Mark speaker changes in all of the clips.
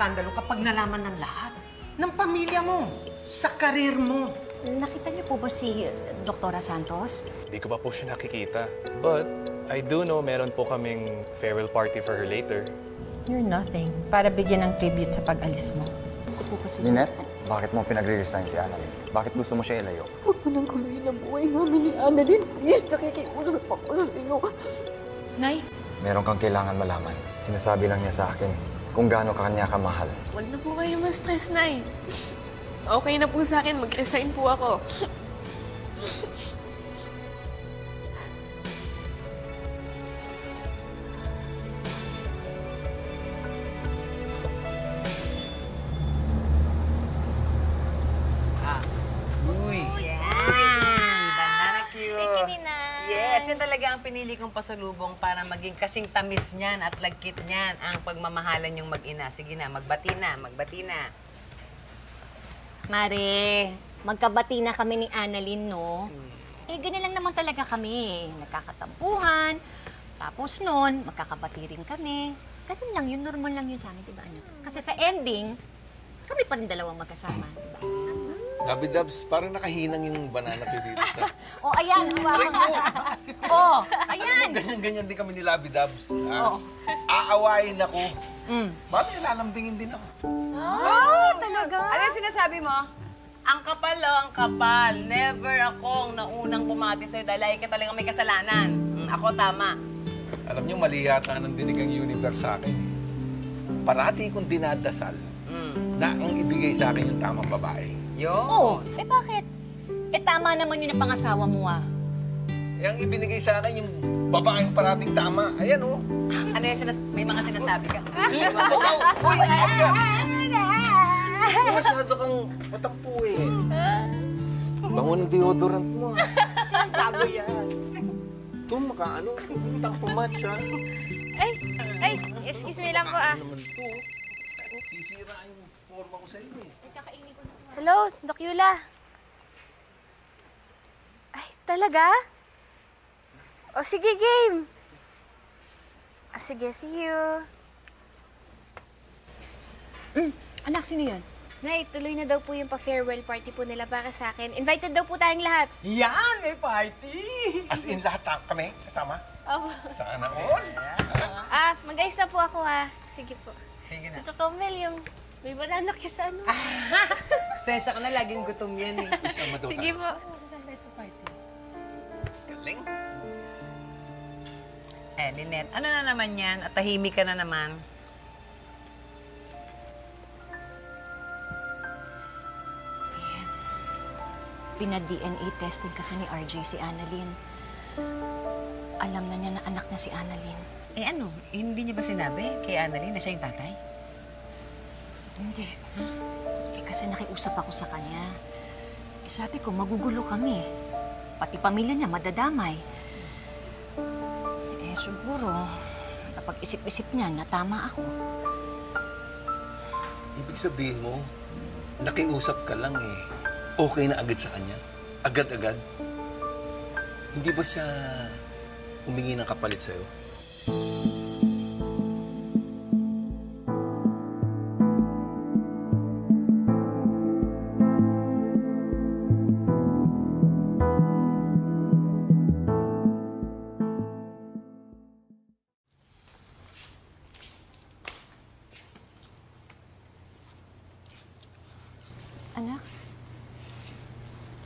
Speaker 1: iskandalo kapag nalaman ng lahat. Ng pamilya mo, sa karir mo.
Speaker 2: Nakita niyo po ba si uh, Doktora Santos?
Speaker 3: Hindi ko pa po siya nakikita. But, I do know meron po kaming farewell party for her later.
Speaker 4: You're nothing. Para bigyan ng tribute sa pag-alis mo.
Speaker 2: Ako po kasi...
Speaker 5: Lynette, bakit mo pinagre-resign si Annalyn? Bakit gusto mo siya ilayo?
Speaker 6: Huwag mo nang kuluyin ang buhay namin ni Annalyn. Please, nakikiusap ako sa iyo.
Speaker 4: Nay,
Speaker 5: Meron kang kailangan malaman. Sinasabi lang niya sa akin kung gaano ka kanya kamahal.
Speaker 6: Huwag na po kayo ma-stress, Nay. Okay na po sa akin. Mag-resign po ako.
Speaker 7: pinili kong pasalubong para maging kasing tamis niyan at lagkit niyan ang pagmamahalan yung mag-ina. Sige na, magbati na, magbati na.
Speaker 2: Mare, magkabati na kami ni Annalyn, no? Eh, ganyan lang naman talaga kami. Nagkakatampuhan. Tapos noon, magkakabati rin kami. Ganun lang yun, normal lang yun sa amin, di anak? Kasi sa ending, kami pa rin dalawang magkasama, di?
Speaker 8: Gabi Dubs, parang nakahinang yung banana ko dito sa...
Speaker 2: O, ayan, hawakan mo. Oh, ayan.
Speaker 8: Ganyan-ganyan din kami ni Labi Dubs.
Speaker 2: Oo.
Speaker 8: Ah, aawayin ako.
Speaker 2: Mm.
Speaker 8: Bakit nilalambingin din ako?
Speaker 2: Oh, talaga?
Speaker 7: Ano yung sinasabi mo? Ang kapal, oh, ang kapal. Never akong naunang bumati sa'yo dahil lagi ka talagang may kasalanan. Mm, ako tama.
Speaker 8: Alam niyo, mali yata ng dinigang universe sa akin. Parati kong dinadasal
Speaker 7: Mm.
Speaker 8: na ang ibigay sa akin yung tamang babae.
Speaker 7: Yo.
Speaker 2: Oh, eh bakit? Eh tama naman yun ang pangasawa mo, ah.
Speaker 8: Eh, ang ibinigay sa akin yung babaeng parating tama. Ayan, oh.
Speaker 7: Ano yung sinas- may mga sinasabi ka?
Speaker 8: Uy, Abga! Masyado kang matampu eh. Bango ng deodorant mo. ah.
Speaker 7: Bago yan.
Speaker 8: Ito, makaano, tampo match, ha?
Speaker 6: Ay, ay, excuse me lang po ah.
Speaker 8: Ano naman ito? Sisira yung forma ko sa iyo eh.
Speaker 6: Hello, Doc Yula. Ay, talaga? O sige, game. O sige, see you.
Speaker 2: Mm, anak, sino yan?
Speaker 6: Nay, tuloy na daw po yung pa-farewell party po nila para sa akin. Invited daw po tayong lahat.
Speaker 7: Yan, may party!
Speaker 8: As in, lahat ta- kami kasama?
Speaker 6: Opo.
Speaker 8: Sana all.
Speaker 6: Ah, mag-ayos na po ako ah. Sige po.
Speaker 7: Sige na.
Speaker 6: Tito Comel, yung may banana kiss ano.
Speaker 7: Sensya ka na, laging gutom yan eh.
Speaker 8: Isama daw
Speaker 6: Sige
Speaker 8: tayo.
Speaker 6: po.
Speaker 8: Galing.
Speaker 7: Eh, Lynette, ano na naman yan? At tahimik ka na naman.
Speaker 2: Pina-DNA testing kasi ni RJ si Annalyn. Alam na niya na anak na si Annalyn.
Speaker 7: Eh ano, hindi niya ba sinabi kay Annalyn na siya yung tatay?
Speaker 2: Hindi. Eh, kasi nakiusap ako sa kanya. Eh, sabi ko, magugulo kami. Pati pamilya niya madadamay. Eh, siguro, kapag isip-isip niya na tama ako.
Speaker 8: Ibig sabihin mo, nakiusap ka lang eh. Okay na agad sa kanya. Agad-agad. Hindi ba siya humingi ng kapalit sa'yo?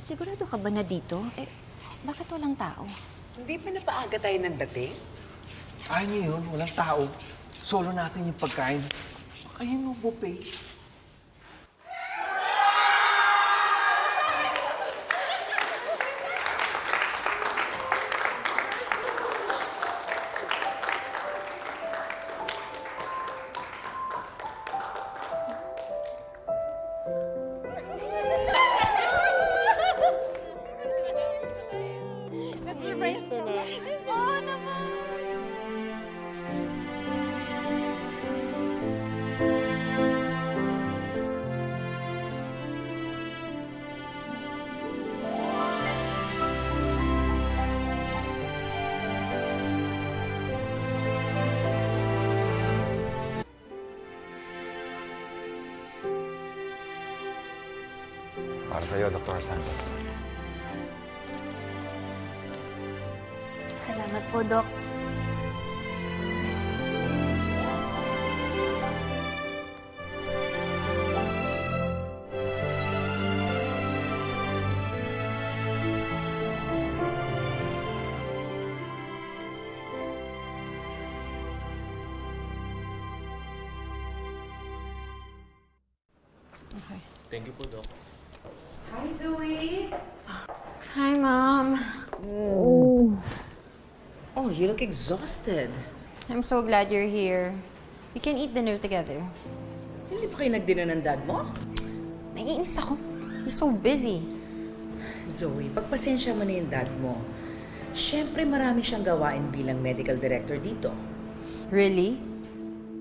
Speaker 2: Sigurado ka ba na dito? Eh, bakit walang tao?
Speaker 7: Hindi ba napaaga tayo ng dating?
Speaker 8: Ayaw niyo yun, walang tao. Solo natin yung pagkain. Baka yun yung buffet.
Speaker 5: Para sa'yo, Dr. Santos.
Speaker 6: Salamat po, Dok.
Speaker 3: Thank you po, Doc.
Speaker 4: Hi, Mom.
Speaker 7: Oh, you look exhausted.
Speaker 4: I'm so glad you're here. We can eat dinner together.
Speaker 7: Hindi pa kayo nag-dinner ng dad mo?
Speaker 4: Naiinis ako. He's so busy.
Speaker 9: Zoe, pagpasensya mo na yung dad mo. Siyempre, marami siyang gawain bilang medical director dito.
Speaker 4: Really?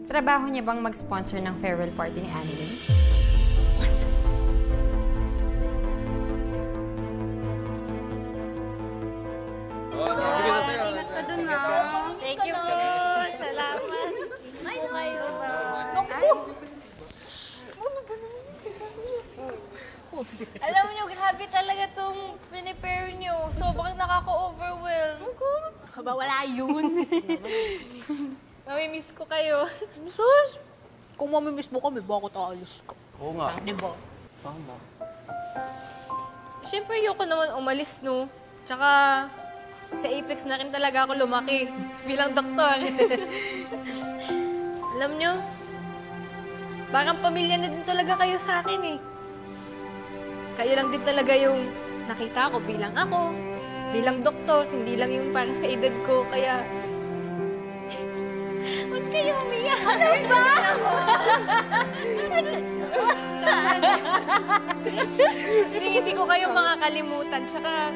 Speaker 4: Trabaho niya bang mag-sponsor ng farewell party ni Annalyn?
Speaker 6: Alam niyo, grabe talaga tong prepare niyo. Sobrang nakaka-overwhelm. Kaba, wala yun. Mamimiss ko kayo.
Speaker 10: Sus! Kung mamimiss mo kami, bakit aalis ka?
Speaker 5: Oo nga.
Speaker 10: Di ba?
Speaker 6: Siyempre, ayoko naman umalis, no? Tsaka, sa Apex na rin talaga ako lumaki bilang doktor. Alam nyo, parang pamilya na din talaga kayo sa akin eh. Kayo lang din talaga yung nakita ko bilang ako, bilang doktor, hindi lang yung para sa edad ko, kaya... Huwag kayo umiyak! Ano ba? Sinisi ko kayong mga kalimutan, tsaka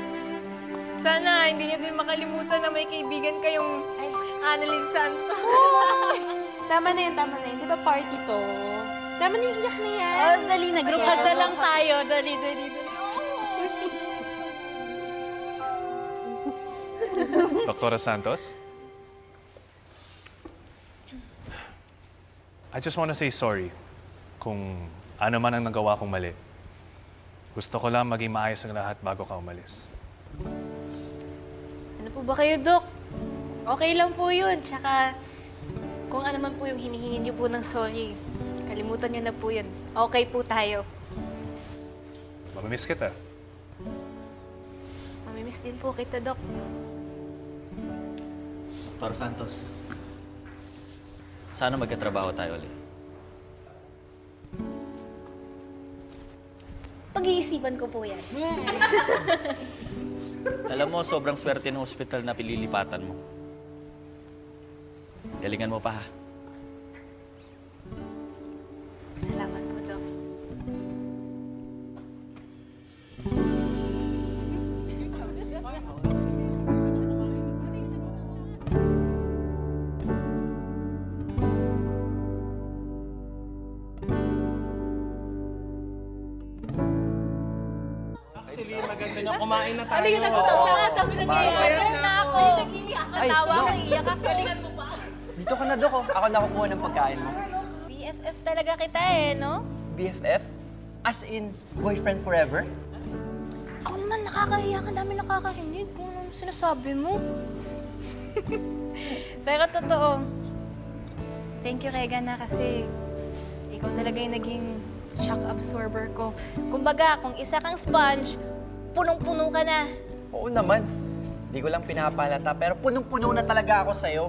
Speaker 6: sana hindi niyo din makalimutan na may kaibigan kayong Annalyn Santos.
Speaker 10: Tama na yan, tama na yan. Di ba party to? Tama na yung iyak na yan.
Speaker 6: Oh, dali na, group hug na lang tayo. Dali, dali, dali.
Speaker 3: Dr. Santos? I just want to say sorry kung ano man ang nagawa kong mali. Gusto ko lang maging maayos ang lahat bago ka umalis.
Speaker 6: Ano po ba kayo, Dok? Okay lang po yun. Tsaka, kung ano man po yung hinihingi niyo po ng sorry, kalimutan niyo na po yun. Okay po tayo.
Speaker 3: Mamimiss kita.
Speaker 6: Mamimiss din po kita, Dok.
Speaker 11: Dr. Santos, sana magkatrabaho tayo ulit.
Speaker 6: Pag-iisipan ko po yan.
Speaker 11: Alam mo, sobrang swerte ng ospital na pililipatan mo. Galingan mo pa ha.
Speaker 1: Kumain na tayo.
Speaker 6: Halika, nagtatawa ka. Dami nangyayari na ako. Nag-iiyak ka, iiyak ako.
Speaker 12: Dito ka na, Dok. oh. Ako nakukuha ng pagkain mo.
Speaker 6: BFF talaga kita eh, no?
Speaker 12: BFF? As in, boyfriend forever?
Speaker 6: Ako naman nakakahiya ka, dami nakakarinig kung ano sinasabi mo. Pero totoo, thank you Rega na kasi ikaw talaga yung naging shock absorber ko. Kumbaga, kung isa kang sponge, punong-puno ka na.
Speaker 12: Oo naman. Hindi ko lang pinapalata, pero punong-puno na talaga ako sa'yo.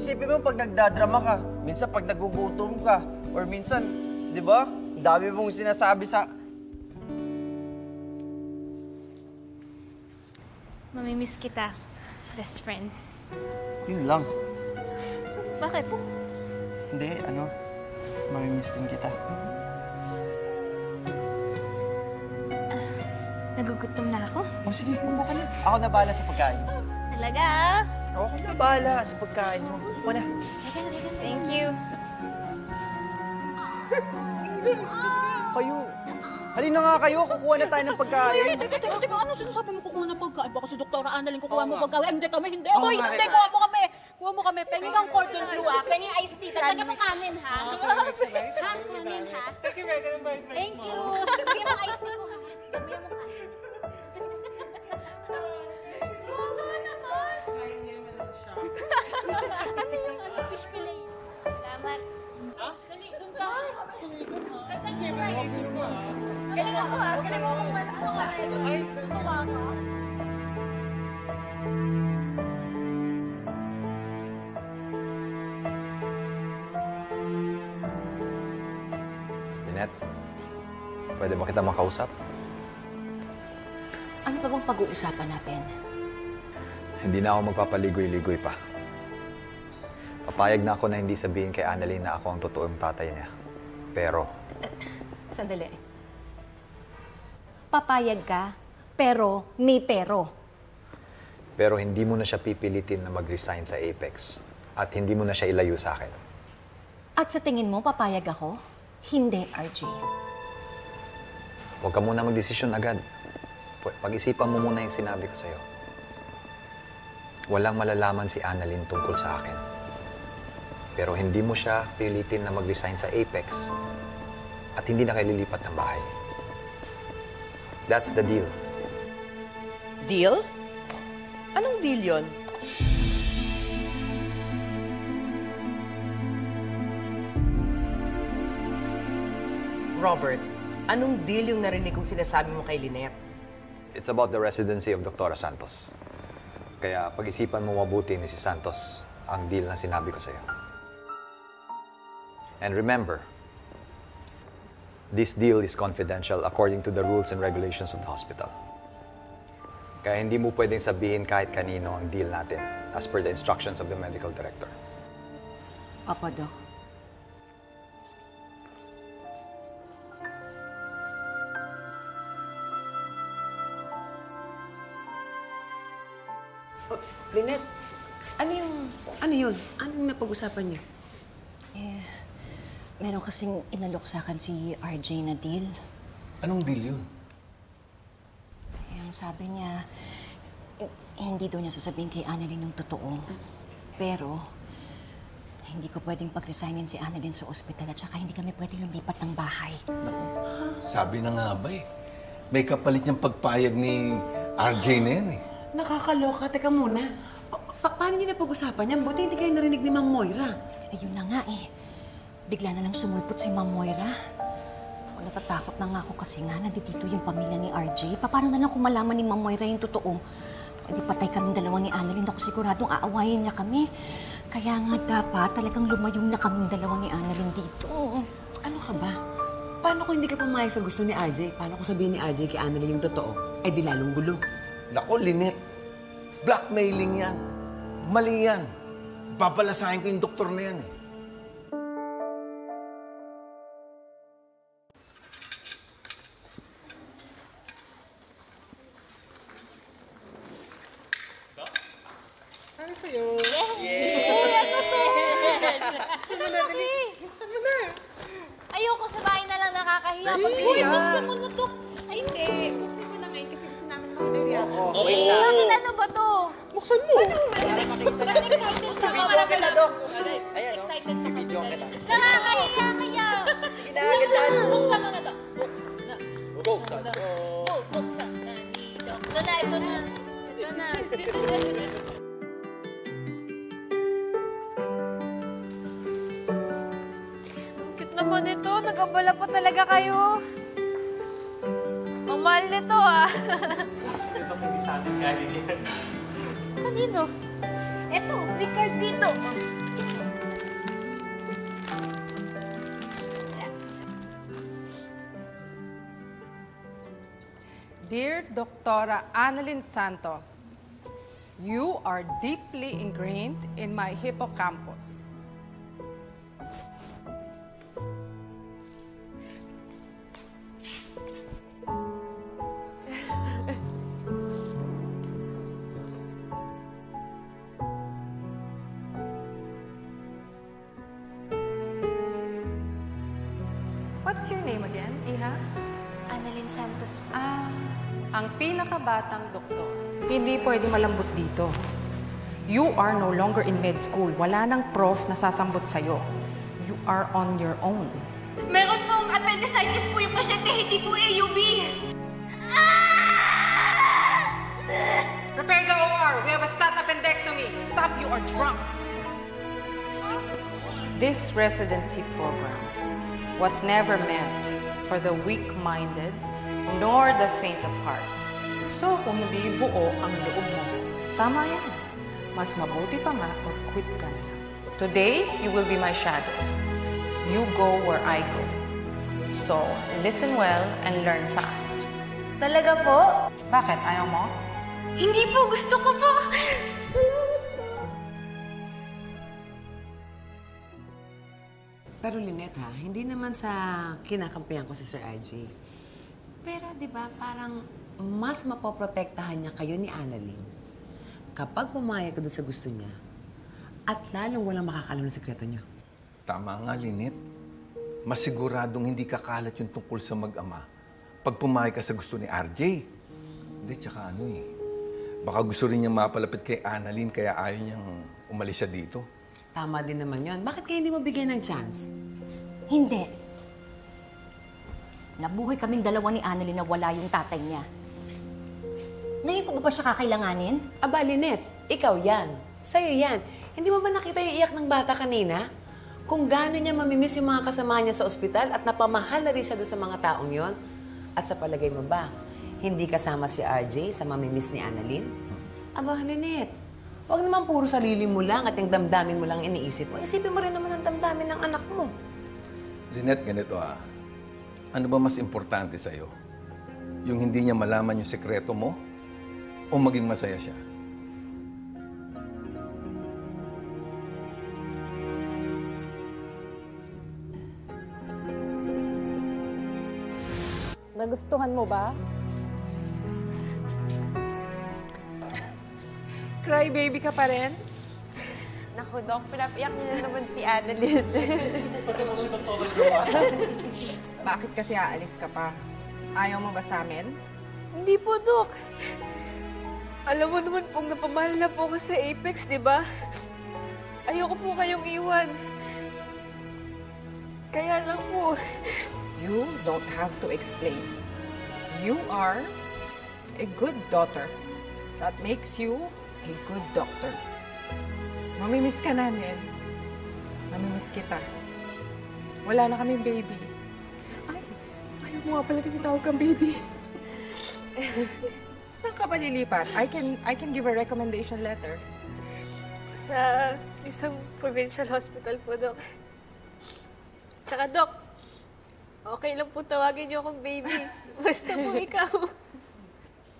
Speaker 12: Isipin mo pag nagdadrama ka, minsan pag nagugutom ka, or minsan, di ba? Ang dami mong sinasabi sa...
Speaker 6: Mamimiss kita, best friend.
Speaker 12: Yun lang.
Speaker 6: Bakit?
Speaker 12: Hindi, ano, mamimiss din kita.
Speaker 6: Nagugutom na ako.
Speaker 12: O sige, upo ka na. Ako na bahala sa pagkain.
Speaker 6: Talaga ah?
Speaker 12: Ako na bahala sa pagkain mo. Upo na.
Speaker 6: Thank you.
Speaker 12: Kayo. Halina nga kayo, kukuha na tayo ng pagkain.
Speaker 10: Ay, teka, teka, teka. Ano sinasabi mo kukuha ng pagkain? Baka si Dr. Annalyn kukuha mo pagkain. Hindi kami, hindi.
Speaker 12: Nga,
Speaker 10: hindi.
Speaker 12: Reka.
Speaker 10: Kuha mo kami. Kuha mo kami. Pengi kang cordon bleu, ah. Pengi iced tea. Tagyan mo kanin, ha? Ha? Kanin, ha? Thank you, Rega. Thank you. Bigyan mo iced tea ko,
Speaker 2: ano yung ano, fish fillet? Salamat. Dali, dun ka. Ganda ng rice. Galing ako ah. Galing ako kung ano. Ay, tuwa ka.
Speaker 5: Lynette, pwede ba kita makausap?
Speaker 2: Ano pa bang pag-uusapan natin?
Speaker 5: Hindi na ako magpapaligoy-ligoy pa. Papayag na ako na hindi sabihin kay Annalyn na ako ang totoong tatay niya. Pero,
Speaker 2: Sandali. Papayag ka, pero may pero.
Speaker 5: pero hindi mo na siya pipilitin na mag-resign sa Apex. At hindi mo na siya ilayo sa akin.
Speaker 2: At sa tingin mo, papayag ako? Hindi, RJ.
Speaker 5: Huwag ka muna magdesisyon agad. Pag-isipan mo muna yung sinabi ko sa'yo. Walang malalaman si Annalyn tungkol sa akin. Pero hindi mo siya pilitin na mag-resign sa Apex at hindi na kayo lilipat ng bahay. That's the deal.
Speaker 13: Deal? Anong deal yon? Robert, anong deal yung narinig kong sinasabi mo kay Lynette?
Speaker 5: It's about the residency of Dr. Santos. Kaya pag-isipan mo mabuti ni si Santos ang deal na sinabi ko sa'yo. And remember, this deal is confidential according to the rules and regulations of the hospital. Kaya hindi mo pwedeng sabihin kahit kanino ang deal natin as per the instructions of the medical director.
Speaker 2: Opo, Doc.
Speaker 7: Oh, Lynette, ano yung, ano yun? Anong napag-usapan niyo?
Speaker 2: Meron kasing inalok sa akin si RJ na deal.
Speaker 8: Anong deal yun?
Speaker 2: Yung sabi niya, hindi daw niya sasabihin kay Annalyn ng totoo. Pero, hindi ko pwedeng pag-resignin si Annalyn sa ospital at saka hindi kami pwedeng lumipat ng bahay.
Speaker 8: Sabi na nga ba eh. May kapalit niyang pagpayag ni RJ na yan eh.
Speaker 7: Nakakaloka. Teka muna. Pa- pa- paano niyo napag-usapan yan? Buti hindi kayo narinig ni Ma'am Moira.
Speaker 2: Ayun na nga eh. Bigla na lang sumulpot si Ma'am Moira. Ako natatakot na nga ako kasi nga nandito yung pamilya ni RJ. Pa- Paano na lang kung malaman ni Ma'am Moira yung totoo? E di patay kaming dalawa ni Annalyn. Ako siguradong aawayin niya kami. Kaya nga dapat talagang lumayong na kaming dalawa ni Annalyn dito.
Speaker 7: Ano ka ba? Paano kung hindi ka pumayag sa gusto ni RJ? Paano kung sabihin ni RJ kay Annalyn yung totoo? Eh di lalong gulo.
Speaker 8: Nako, Lynette. Blackmailing yan. Mali yan. Papalasahin ko yung doktor na yan eh.
Speaker 6: Naman ito. Nagabala pa talaga kayo. Ang mahal nito ah. Kanino? Eto, big card dito.
Speaker 14: Dear Dr. Annalyn Santos, you are deeply ingrained in my hippocampus. Name again, Iha?
Speaker 10: Annalyn Santos po.
Speaker 14: Ah, ang pinakabatang doktor. Hindi pwede malambot dito. You are no longer in med school. Wala nang prof na sasambot sa'yo. You are on your own.
Speaker 6: Meron pong appendicitis po yung pasyente, hindi po AUB.
Speaker 14: Prepare the OR. We have a stat appendectomy. Stop, you are drunk. This residency program was never meant for the weak-minded nor the faint of heart. So, kung hindi buo ang loob mo, tama yan. Mas mabuti pa nga mag-quit ka na. Today, you will be my shadow. You go where I go. So, listen well and learn fast.
Speaker 6: Talaga po?
Speaker 14: Bakit? Ayaw mo?
Speaker 6: Hindi po, gusto ko po.
Speaker 7: Pero Lynette ha, hindi naman sa kinakampihan ko si Sir RJ. Pero di ba parang mas mapoprotektahan niya kayo ni Annalyn kapag pumayag ka sa gusto niya at lalong walang makakalam ng sekreto niyo.
Speaker 8: Tama nga, Lynette. Masiguradong hindi kakalat yung tungkol sa mag-ama pag pumayag ka sa gusto ni RJ. Hindi, tsaka ano eh. Baka gusto rin niya mapalapit kay Annalyn kaya ayaw niyang umalis siya dito.
Speaker 7: Tama din naman yon. Bakit kaya hindi mo bigyan ng chance?
Speaker 2: Hindi. Nabuhay kaming dalawa ni Annalyn na wala yung tatay niya. Ngayon ko ba ba siya kakailanganin?
Speaker 7: Aba, Lynette, ikaw yan. Sa'yo yan. Hindi mo ba nakita yung iyak ng bata kanina? Kung gaano niya mamimiss yung mga kasama niya sa ospital at napamahal na rin siya doon sa mga taong yon. At sa palagay mo ba, hindi kasama si RJ sa mamimiss ni Annalyn? Aba, Lynette, huwag naman puro sarili mo lang at yung damdamin mo lang iniisip mo. Isipin mo rin naman ang damdamin ng anak mo.
Speaker 8: Lynette, ganito ah. Ano ba mas importante sa'yo? Yung hindi niya malaman yung sekreto mo o maging masaya siya?
Speaker 10: Nagustuhan mo ba? Cry baby ka pa rin?
Speaker 4: Naku, Doc, pinapiyak niya na naman si Annalyn.
Speaker 14: Bakit kasi aalis ka pa? Ayaw mo ba sa amin?
Speaker 6: Hindi po, Dok. Alam mo naman pong napamahal na po ako sa Apex, di ba? Ayoko po kayong iwan. Kaya lang po.
Speaker 14: You don't have to explain. You are a good daughter. That makes you a good doctor. Mamimiss ka namin. Mamimiss kita. Wala na kaming baby. Ay, ayaw mo nga pala tinitawag kang baby. Saan ka pa lilipat? I can, I can give a recommendation letter.
Speaker 6: Sa isang provincial hospital po, Dok. Tsaka, Dok, okay lang po tawagin niyo akong baby. Basta po ikaw.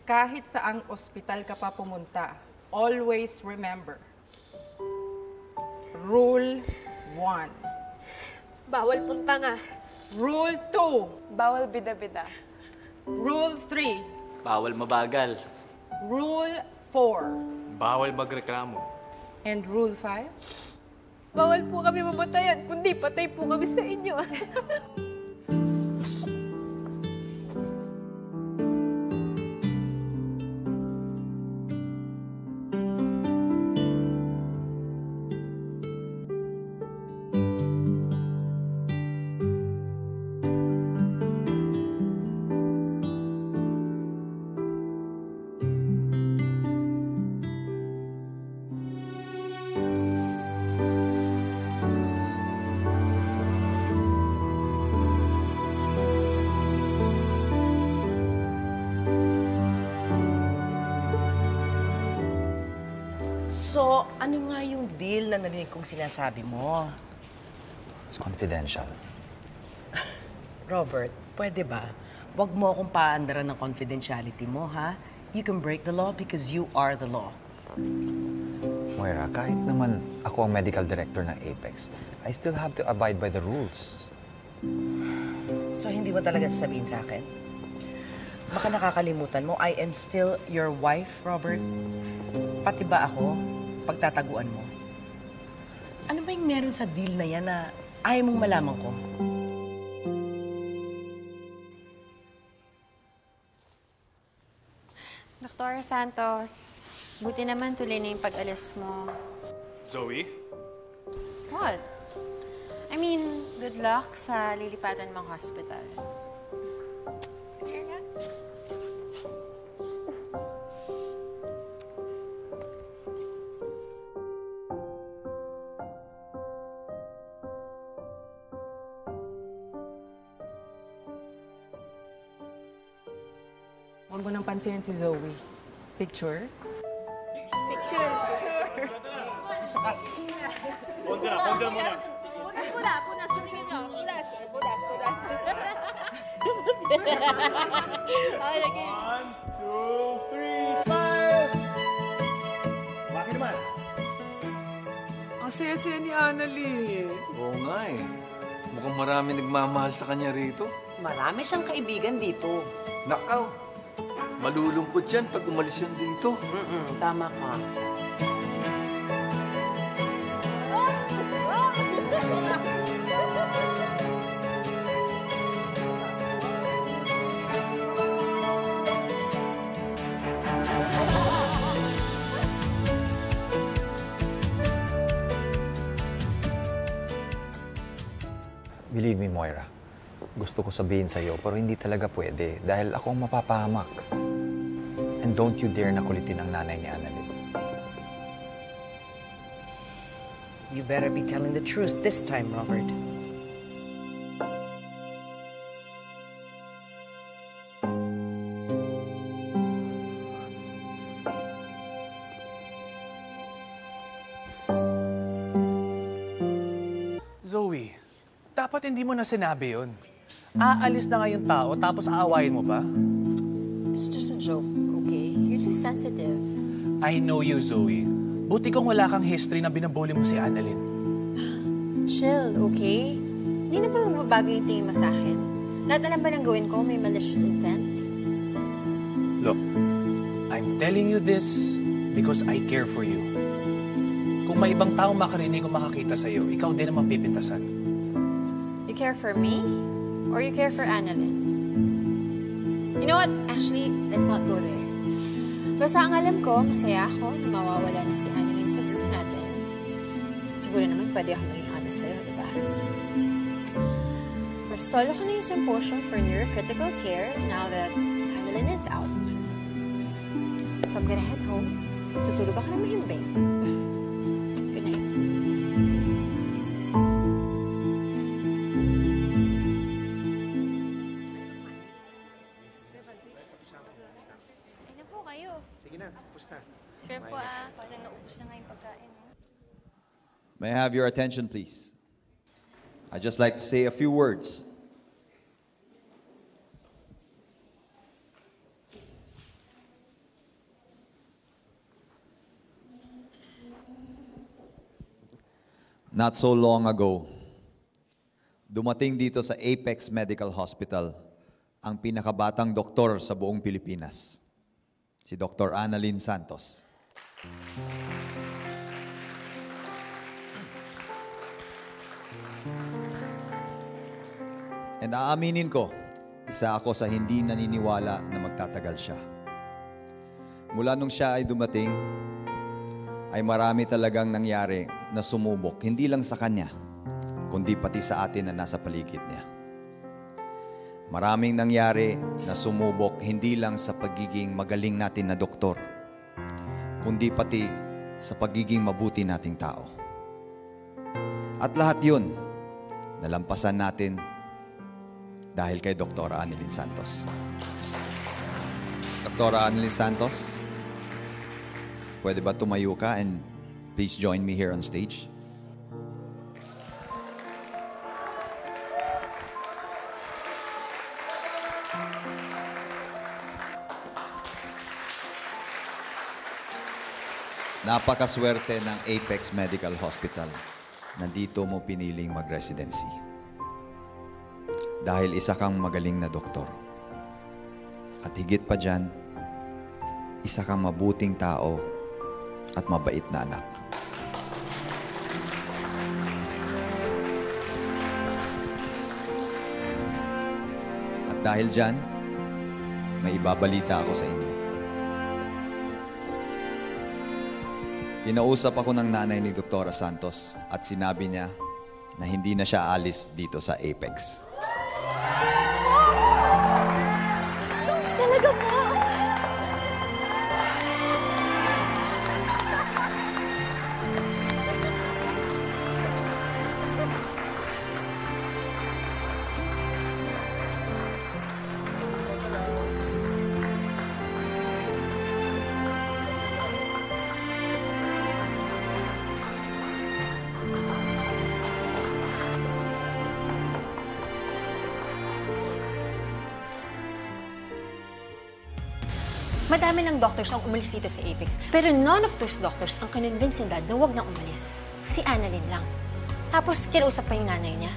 Speaker 14: Kahit saang ospital ka pa pumunta, always remember, Rule 1.
Speaker 6: Bawal punta nga.
Speaker 14: Rule 2.
Speaker 4: Bawal bida-bida.
Speaker 14: Rule 3.
Speaker 11: Bawal mabagal.
Speaker 14: Rule 4.
Speaker 3: Bawal magreklamo.
Speaker 14: And Rule 5.
Speaker 6: Bawal po kami mamatayan, kundi patay po kami sa inyo.
Speaker 13: ano nga yung deal na narinig kong sinasabi mo?
Speaker 5: It's confidential.
Speaker 13: Robert, pwede ba? Huwag mo akong paandaran ng confidentiality mo, ha? You can break the law because you are the law.
Speaker 5: Moira, kahit naman ako ang medical director ng Apex, I still have to abide by the rules.
Speaker 13: So, hindi mo talaga sasabihin sa akin? Baka nakakalimutan mo, I am still your wife, Robert. Pati ba ako, pagtataguan mo? Ano ba yung meron sa deal na yan na ayaw mong malaman ko?
Speaker 4: Dr. Santos, buti naman tuloy na yung pag-alis mo.
Speaker 3: Zoe?
Speaker 4: What? I mean, good luck sa lilipatan mong hospital.
Speaker 14: Nang pansinin si Zoe. Picture?
Speaker 6: Picture. Picture.
Speaker 3: Ka na muna.
Speaker 6: Punas muna, punas. Kutingin nyo. Punas. Punas, punas. Ay, again.
Speaker 3: One, two, three, smile! Bakit naman?
Speaker 8: Ang saya-saya ni Annalie. Oo nga eh. Mukhang marami nagmamahal sa kanya rito.
Speaker 7: Marami siyang kaibigan dito.
Speaker 8: Nakaw. Malulungkot yan pag umalis yan dito.
Speaker 7: Mm-mm, tama ka.
Speaker 15: Believe me, Moira. Gusto ko sabihin sa'yo, pero hindi talaga pwede dahil ako ang mapapahamak. And don't you dare na kulitin ang nanay ni Annalyn.
Speaker 13: You better be telling the truth this time, Robert.
Speaker 3: Zoe, dapat hindi mo na sinabi yun. Aalis na nga yung tao, tapos aawayin mo pa?
Speaker 4: It's just a joke, too sensitive.
Speaker 3: I know you, Zoe. Buti kung wala kang history na binabuli mo si Annalyn.
Speaker 4: Chill, okay? Hindi na ba magbabago yung tingin mo sa akin? Lahat alam ba ng gawin ko may malicious intent?
Speaker 3: Look, I'm telling you this because I care for you. Kung may ibang taong makarinig o makakita sa'yo, ikaw din ang mapipintasan.
Speaker 4: You care for me? Or you care for Annalyn? You know what? Actually, let's not go there. Basta ang alam ko, masaya ako na mawawala na si Annalyn sa group natin. Siguro naman pwede ako maging honest sa'yo, di ba? Masasolo ko na yung symposium for neurocritical care now that Annalyn is out. So I'm gonna head home. Tutulog ako ng mahimbing.
Speaker 5: May I have your attention, please? I'd just like to say a few words. Not so long ago, dumating dito sa Apex Medical Hospital ang pinakabatang doktor sa buong Pilipinas, si Dr. Annalyn Santos. And aaminin ko, isa ako sa hindi naniniwala na magtatagal siya. Mula nung siya ay dumating, ay marami talagang nangyari na sumubok, hindi lang sa kanya, kundi pati sa atin na nasa paligid niya. Maraming nangyari na sumubok hindi lang sa pagiging magaling natin na doktor, kundi pati sa pagiging mabuti nating tao. At lahat yun, nalampasan natin dahil kay Dr. Annalyn Santos. Dr. Annalyn Santos, pwede ba tumayo ka and please join me here on stage? Napakaswerte ng Apex Medical Hospital. Nandito mo piniling mag-residency. Dahil isa kang magaling na doktor. At higit pa dyan, isa kang mabuting tao at mabait na anak. At dahil dyan, may ibabalita ako sa inyo. Kinausap ako ng nanay ni Dr. Santos at sinabi niya na hindi na siya alis dito sa Apex.
Speaker 6: Talaga
Speaker 4: doctors ang umalis dito sa Apex. Pero none of those doctors ang kinonvince ni Dad na huwag na umalis. Si Annalyn lang. Tapos, kinausap pa yung nanay niya.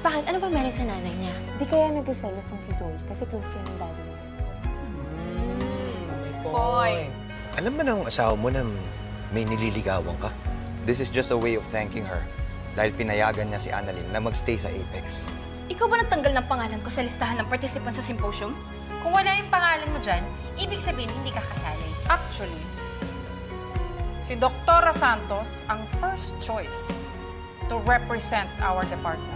Speaker 4: Bakit? Ano ba meron sa nanay niya?
Speaker 10: Di kaya nagkaselos ang si Zoe kasi close kayo ng daddy niya.
Speaker 6: Boy.
Speaker 16: Alam mo ng asawa mo na may nililigawan ka?
Speaker 5: This is just a way of thanking her dahil pinayagan niya si Annalyn na magstay sa Apex.
Speaker 17: Ikaw ba nagtanggal ng pangalan ko sa listahan ng participant sa symposium?
Speaker 2: Kung wala yung pangalan mo dyan, ibig sabihin hindi ka kasali.
Speaker 14: Actually, si Dr. Santos ang first choice to represent our department.